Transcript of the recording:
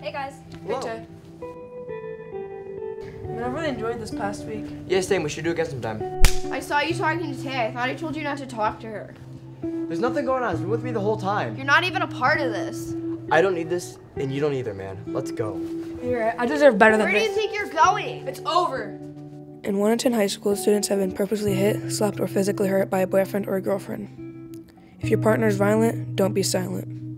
Hey guys. Hey. Tay. Man, I really enjoyed this past week. Yeah, same. We should do it again sometime. I saw you talking to Tay. I thought I told you not to talk to her. There's nothing going on. She's been with me the whole time. You're not even a part of this. I don't need this, and you don't either, man. Let's go. You're right. I deserve better than this. Where do you think you're going? It's over. In one Warrenton High School, students have been purposely hit, slapped, or physically hurt by a boyfriend or a girlfriend. If your partner is violent, don't be silent.